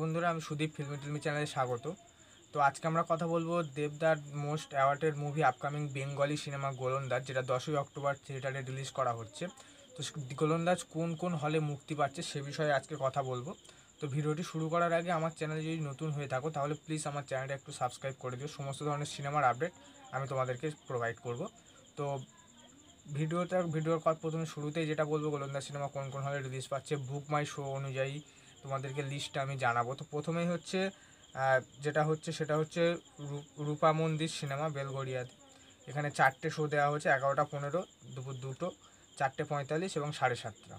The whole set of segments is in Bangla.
বন্ধুরা, আমি সুদীপ ফিল্মি টিলমি চ্যানেলে স্বাগত। তো আজকে আমরা কথা বলব দেবদার most awarded movie upcoming Bengali cinema Golondaaj, যেটা দশই অক্টোবর থিয়েটারে রিলিজ করা হচ্ছে। তো গোলন্দাজ কোন কোন হলে মুক্তি পাচ্ছে সে বিষয়ে আজকে কথা বলব। তো ভিডিওটি শুরু করার আগে আমার চ্যানেলে যদি নতুন হয়ে থাকো, তাহলে প্লিজ আমার চ্যানেলটা একটু সাবস্ক্রাইব করে দিও। সমস্ত ধরনের সিনেমার আপডেট আমি তোমাদেরকে প্রোভাইড করব। তো ভিডিওটা, ভিডিওর প্রথমে শুরুতেই যেটা বলব, গোলন্দাজ সিনেমা কোন কোন হলে রিলিজ পাচ্ছে বুক মাই শো অনুযায়ী তোমাদেরকে লিস্টটা আমি জানাব। তো প্রথমেই হচ্ছে যেটা হচ্ছে সেটা হচ্ছে রূপা মন্দির সিনেমা বেলগড়িয়াতে এখানে চারটে শো দেওয়া হচ্ছে এগারোটা পনেরো, দুপুর দুটো, চারটে পঁয়তাল্লিশ এবং সাড়ে সাতটা।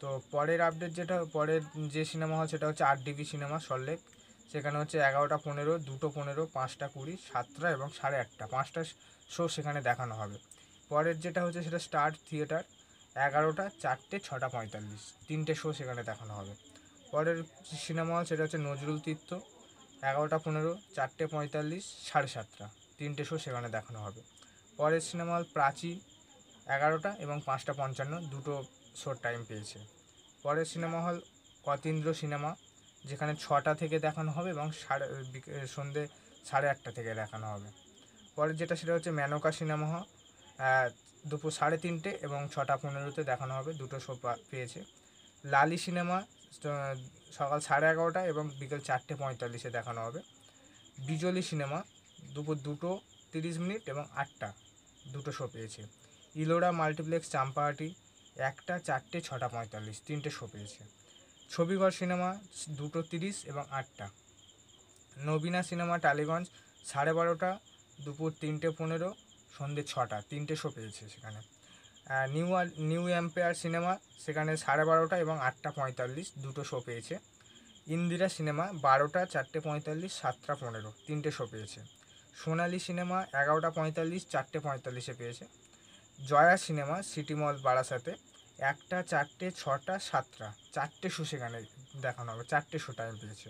তো পরের আপডেট যেটা, পরের যে সিনেমা হল সেটা হচ্ছে আট ডিবি সিনেমা সল্লেক সেখানে হচ্ছে এগারোটা পনেরো, দুটো পনেরো, পাঁচটা কুড়ি, সাতটা এবং সাড়ে আটটা, পাঁচটা শো সেখানে দেখানো হবে। পরের যেটা হচ্ছে সেটা স্টার থিয়েটার এগারোটা, চারটে, ছটা পঁয়তাল্লিশ, তিনটে শো সেখানে দেখানো হবে। পরের সিনেমা হল সেটা হচ্ছে নজরুল তীর্থ, এগারোটা পনেরো, চারটে পঁয়তাল্লিশ, সাড়ে সাতটা। তিনটে শো সেখানে দেখানো হবে। পরের সিনেমা হল প্রাচী এগারোটা এবং পাঁচটা পঞ্চান্ন, দুটো শোর টাইম পেয়েছে। পরের সিনেমা হল অতীন্দ্র সিনেমা, যেখানে ছটা থেকে দেখানো হবে এবং সাড়ে সন্ধে সাড়ে আটটা থেকে দেখানো হবে। পরের যেটা সেটা হচ্ছে মেনকা সিনেমা হল দুপুর সাড়ে তিনটে এবং ছটা পনেরোতে দেখানো হবে, দুটো শো পেয়েছে। লালি সিনেমা সকাল সাড়ে এগারোটা এবং বিকেল চারটে পঁয়তাল্লিশে দেখানো হবে। বিজলি সিনেমা, দুপুর দুটো তিরিশ মিনিট এবং আটটা দুটো শো পেয়েছে। ইলোরা মাল্টিপ্লেক্স, চাম্পাহাটি, একটা, চারটে, ছটা, পঁয়তাল্লিশ, তিনটে শো পেয়েছে। ছবিঘর সিনেমা, দুটো তিরিশ এবং আটটা। নবীনা সিনেমা, টালিগঞ্জ, সাড়ে বারোটা, দুপুর তিনটে পনেরো সন্ধ্যে ছটা, তিনটে শো পেয়েছে সেখানে। নিউ নিউ এম্পায়ার সিনেমা সেখানে সাড়ে বারোটা এবং আটটা পঁয়তাল্লিশ দুটো শো পেয়েছে। ইন্দিরা সিনেমা বারোটা, চারটে পঁয়তাল্লিশ, সাতটা পনেরো তিনটে শো পেয়েছে। সোনালি সিনেমা এগারোটা পঁয়তাল্লিশ, চারটে পঁয়তাল্লিশে পেয়েছে। জয়া সিনেমা সিটি মল বারাসাতে একটা, চারটে, ছটা, সাতটা চারটে শো সেখানে দেখানো হবে, চারটে শো টাইম পেয়েছে।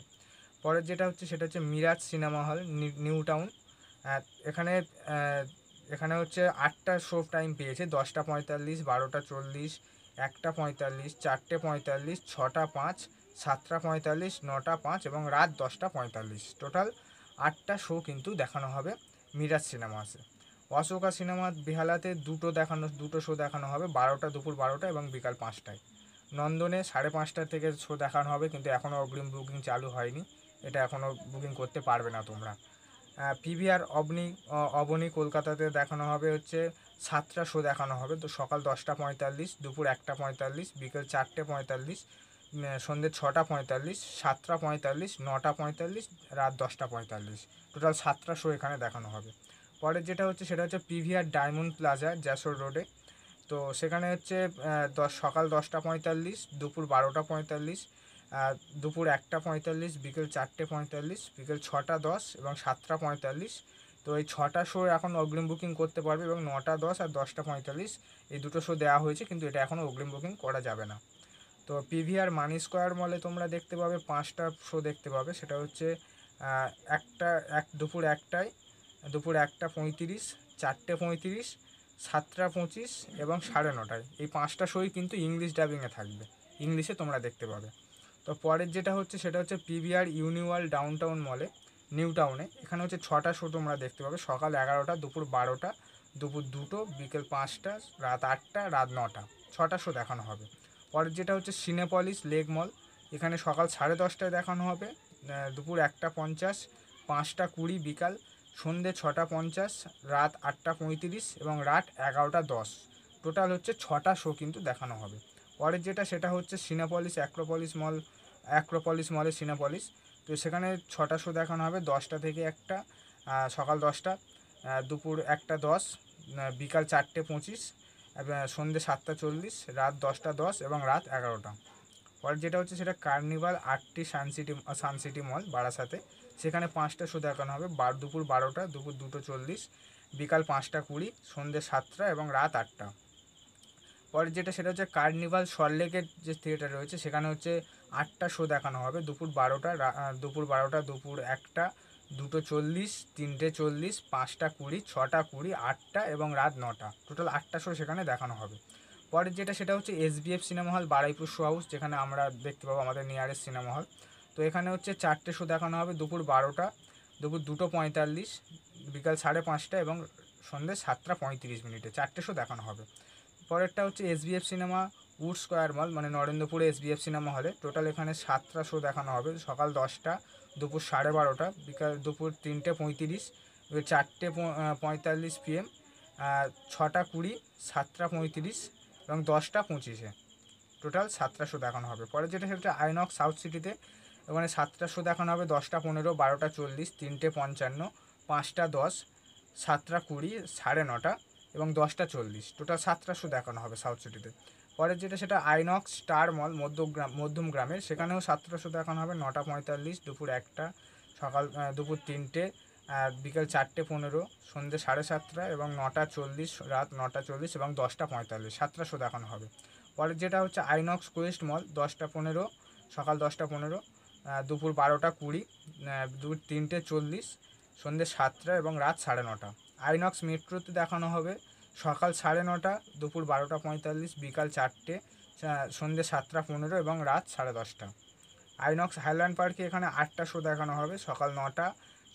পরের যেটা হচ্ছে সেটা হচ্ছে Miraj cinema hall New Town এখানে এখানে হচ্ছে আটটা শো টাইম পেয়েছে, দশটা পঁয়তাল্লিশ, বারোটা চল্লিশ, একটা পঁয়তাল্লিশ, চারটে পঁয়তাল্লিশ, ছটা পাঁচ, সাতটা পঁয়তাল্লিশ, নটা পাঁচ এবং রাত দশটা পঁয়তাল্লিশ। টোটাল আটটা শো কিন্তু দেখানো হবে মিরাজ সিনেমাসে। অশোকা সিনেমা বেহালাতে দুটো দেখানো, দুটো শো দেখানো হবে, বারোটা দুপুর বারোটা এবং বিকাল পাঁচটায়। নন্দনে সাড়ে পাঁচটা থেকে শো দেখানো হবে, কিন্তু এখনও অগ্রিম বুকিং চালু হয়নি। এটা এখনও বুকিং করতে পারবে না তোমরা। পিভিআর অবনি অবনী কলকাতাতে দেখানো হবে হচ্ছে সাতটা শো দেখানো হবে। তো সকাল দশটা পঁয়তাল্লিশ, দুপুর একটা পঁয়তাল্লিশ, বিকেল চারটে পঁয়তাল্লিশ সন্ধ্যে ছটা পঁয়তাল্লিশ, সাতটা পঁয়তাল্লিশ, নটা পঁয়তাল্লিশ, রাত দশটা পঁয়তাল্লিশ। টোটাল সাতটা শো এখানে দেখানো হবে। পরের যেটা হচ্ছে সেটা হচ্ছে পিভিআর ডায়মন্ড প্লাজা যশোর রোডে তো সেখানে হচ্ছে দশ, সকাল দশটা পঁয়তাল্লিশ, দুপুর বারোটা পঁয়তাল্লিশ দুপুর একটা পঁয়তাল্লিশ, বিকেল চারটে পঁয়তাল্লিশ, বিকেল ছটা দশ এবং সাতটা পঁয়তাল্লিশ। তো এই ছটা শো এখন অগ্রিম বুকিং করতে পারবে এবং নটা দশ আর দশটা পঁয়তাল্লিশ এই দুটো শো দেওয়া হয়েছে, কিন্তু এটা এখনও অগ্রিম বুকিং করা যাবে না। তো পিভিআর মানি স্কোয়ার মলে তোমরা দেখতে পাবে, পাঁচটা শো দেখতে পাবে। সেটা হচ্ছে একটা, এক, দুপুর একটায়, দুপুর একটা পঁয়ত্রিশ, চারটে পঁয়ত্রিশ, সাতটা পঁচিশ এবং সাড়ে নটায়। এই পাঁচটা শোই কিন্তু ইংলিশ ডাবিংয়ে থাকবে। ইংলিশে তোমরা দেখতে পাবে। তো পরের যেটা হচ্ছে সেটা হচ্ছে পিভিআর ইউনিওয়াল ডাউনটাউন মলে নিউ টাউনে এখানে হচ্ছে ছটা শো তোমরা দেখতে পাবে। সকাল এগারোটা, দুপুর বারোটা, দুপুর দুটো, বিকেল পাঁচটা, রাত আটটা, রাত নটা। ছটা শো দেখানো হবে। পরের যেটা হচ্ছে সিনেপলিস লেক মল এখানে সকাল সাড়ে দশটায় দেখানো হবে। দুপুর একটা পঞ্চাশ, পাঁচটা কুড়ি বিকাল, সন্ধে ছটা পঞ্চাশ, রাত আটটা পঁয়ত্রিশ এবং রাত এগারোটা দশ। টোটাল হচ্ছে ছটা শো কিন্তু দেখানো হবে। পরের যেটা সেটা হচ্ছে সিনেপলিস অ্যাক্রোপলিস মল অ্যাক্রোপলিস মলে সিনেপলিস। তো সেখানে ছটা শো দেখানো হবে, দশটা থেকে একটা সকাল দশটা দুপুর একটা দশ বিকাল চারটে পঁচিশ, এবং সন্ধে সাতটা চল্লিশ, রাত দশটা দশ এবং রাত এগারোটা। পরের যেটা হচ্ছে সেটা কার্নিভাল আটটি সানসিটি সানসিটি মল বারাসাতে। সেখানে পাঁচটা শো দেখানো হবে, বার, দুপুর বারোটা, দুপুর দুটো চল্লিশ, বিকাল পাঁচটা কুড়ি সন্ধ্যে সাতটা এবং রাত আটটা। পরের যেটা সেটা হচ্ছে কার্নিভাল সল্টলেকের যে থিয়েটার রয়েছে, সেখানে হচ্ছে আটটা শো দেখানো হবে। দুপুর বারোটা দুপুর বারোটা, দুপুর একটা, দুটো চল্লিশ, তিনটে চল্লিশ, পাঁচটা কুড়ি, ছটা কুড়ি, আটটা এবং রাত নটা। টোটাল আটটা শো সেখানে দেখানো হবে। পরের যেটা, সেটা হচ্ছে SBF cinema hall Baruipur show house যেখানে আমরা দেখতে পাবো আমাদের নিয়ারেস্ট সিনেমা হল তো এখানে হচ্ছে চারটে শো দেখানো হবে দুপুর বারোটা, দুপুর দুটো পঁয়তাল্লিশ, বিকাল সাড়ে পাঁচটা এবং সন্ধ্যে সাতটা পঁয়ত্রিশ মিনিটে। চারটে শো দেখানো হবে। পরেরটা হচ্ছে S B F cinema Wood Square mall মানে নরেন্দ্রপুরে এসবিএফ সিনেমা হলে। টোটাল এখানে সাতটা শো দেখানো হবে। সকাল দশটা, দুপুর সাড়ে বারোটা, বিকাল দুপুর তিনটে পঁয়ত্রিশ চারটে পঁয়তাল্লিশ পিএম ছটা কুড়ি, সাতটা পঁয়ত্রিশ এবং দশটা পঁচিশে। টোটাল সাতটা শো দেখানো হবে। পরে যেটা সেটা হচ্ছে আইনক্স সাউথ সিটিতে ওখানে সাতটা শো দেখানো হবে। দশটা পনেরো, বারোটা চল্লিশ, তিনটে পঞ্চান্ন, পাঁচটা দশ, সাতটা কুড়ি, সাড়ে নটা এবং দশটা চল্লিশ। টোটাল সাতটা শো দেখানো হবে সাউথ সিটিতে পরে যেটা, সেটা আইনক্স স্টার মল মধ্যগ্রাম, মধ্যম গ্রামের। সেখানেও সাতটা শো দেখানো হবে, নটা পঁয়তাল্লিশ, দুপুর একটা, সকাল দুপুর তিনটে বিকেল চারটে পনেরো সন্ধ্যে সাড়ে সাতটা এবং নটা চল্লিশ, রাত নটা চল্লিশ এবং দশটা পঁয়তাল্লিশ, সাতটা শো দেখানো হবে। পরে যেটা হচ্ছে আইনক্স কোয়েস্ট মল, দশটা পনেরো, সকাল দশটা পনেরো দুপুর বারোটা কুড়ি দুপুর তিনটে চল্লিশ সন্ধ্যে সাতটা এবং রাত সাড়ে নটা। আইনক্স মেট্রোতে দেখানো হবে সকাল সাড়ে নটা, দুপুর বারোটা পঁয়তাল্লিশ, বিকাল চারটে সন্ধ্যে সাতটা পনেরো এবং রাত সাড়ে দশটা। আইনক্স হাইল্যান্ড পার্কে এখানে আটটা শো দেখানো হবে। সকাল নটা,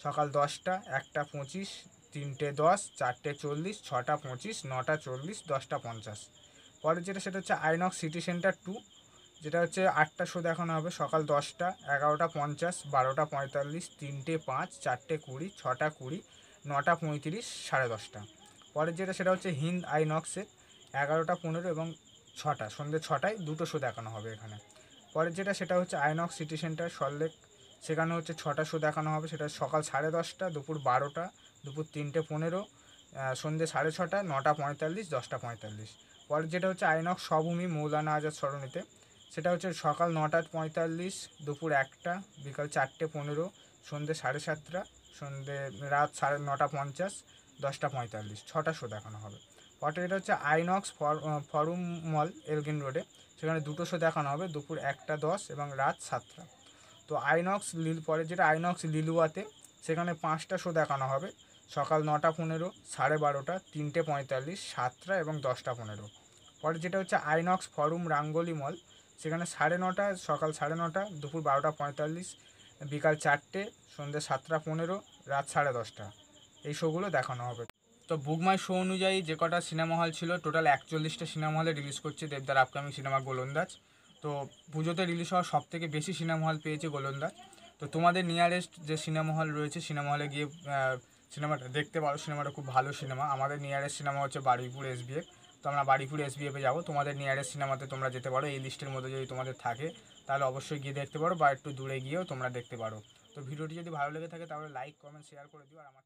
সকাল দশটা, একটা পঁচিশ, তিনটে দশ, চারটে চল্লিশ, ছটা পঁচিশ, নটা চল্লিশ, দশটা পঞ্চাশ। পরে যেটা, সেটা হচ্ছে আইনক্স সিটি সেন্টার টু, যেটা হচ্ছে আটটা শো দেখানো হবে সকাল দশটা, এগারোটা পঞ্চাশ, বারোটা পঁয়তাল্লিশ, তিনটে পাঁচ, চারটে কুড়ি, ছটা কুড়ি, নটা পঁয়ত্রিশ, সাড়ে দশটা। পরের যেটা সেটা হচ্ছে হিন্দ আইনক্সে এগারোটা, পনেরো এবং ছটা, সন্ধ্যে ছটায় দুটো শো দেখানো হবে এখানে। পরের যেটা সেটা হচ্ছে আইনক্স সিটি সেন্টার সল্লেক সেখানে হচ্ছে ছটা শো দেখানো হবে, সেটা সকাল সাড়ে দশটা, দুপুর বারোটা, দুপুর তিনটে, পনেরো সন্ধ্যে সাড়ে ছটা, নটা পঁয়তাল্লিশ, দশটা পঁয়তাল্লিশ। পরের যেটা হচ্ছে আইনক্স সভূমি মৌলানা আজাদ সরণিতে, সেটা হচ্ছে সকাল নটা পঁয়তাল্লিশ, দুপুর একটা, বিকাল চারটে, পনেরো, সন্ধ্যে সাড়ে সাতটা, সন্ধ্যে রাত সাড়ে নটা পঞ্চাশ দশটা পঁয়তাল্লিশ, ছটা শো দেখানো হবে। পরে এটা হচ্ছে আইনক্স ফরুম মল এলগিন রোডে সেখানে দুটো শো দেখানো হবে, দুপুর একটা দশ এবং রাত সাতটা। তো আইনক্স লিল পরে যেটা আইনক্স লিলুয়াতে সেখানে পাঁচটা শো দেখানো হবে। সকাল নটা পনেরো, সাড়ে বারোটা, তিনটে পঁয়তাল্লিশ, সাতটা এবং দশটা পনেরো। পরে যেটা হচ্ছে আইনক্স ফরুম রাঙ্গলি মল সেখানে সাড়ে নটা, সকাল সাড়ে নটা, দুপুর বারোটা পঁয়তাল্লিশ, বিকাল চারটে, সন্ধ্যে সাতটা পনেরো, রাত সাড়ে দশটা। এই শোগুলো দেখানো হবে। তো বুকমাই শো অনুযায়ী যে কটা সিনেমা হল ছিল টোটাল একচল্লিশটা সিনেমা হলে রিলিজ করছে দেবদার আপকামিং সিনেমা গোলন্দাজ তো পুজোতে রিলিজ হওয়া সব থেকে বেশি সিনেমা হল পেয়েছে গোলন্দাজ তো তোমাদের নিয়ারেস্ট যে সিনেমা হল রয়েছে সিনেমা হলে গিয়ে সিনেমাটা দেখতে পারো। সিনেমাটা খুব ভালো সিনেমা আমাদের নিয়ারেস্ট সিনেমা হচ্ছে বারুইপুর এসবিএফ তো আমরা বারুইপুর এসবিএফে যাব। তোমাদের নিয়ারেস্ট সিনেমাতে তোমরা যেতে পারো। এই লিস্টের মধ্যে যদি তোমাদের থাকে, তাহলে অবশ্যই গিয়ে দেখতে পারো বা একটু দূরে গিয়েও তোমরা দেখতে পারো। তো ভিডিওটি যদি ভালো লেগে থাকে, তাহলে লাইক কমেন্ট শেয়ার করে দিও। আর আমার